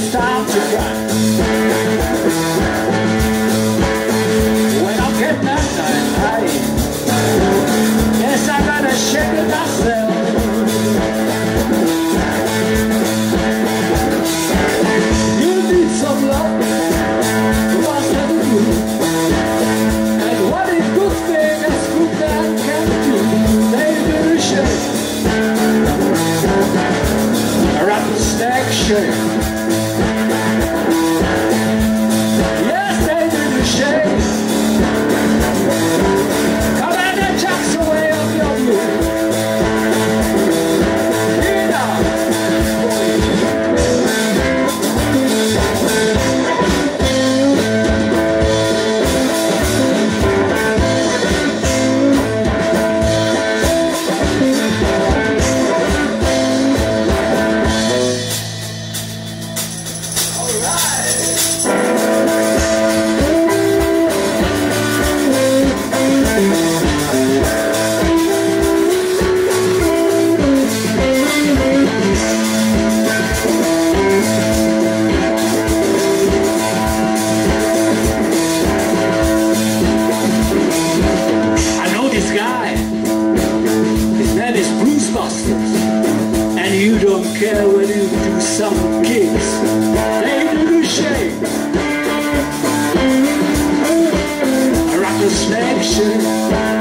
it's time to cry. When I'm getting that night high, yes, I gotta shake it myself. You need some love, what's that do? And what a good thing a scoop that can do, they do shake. A rattlesnake shake. The Busters. And you don't care when you do some gigs. They do the rattlesnake shake.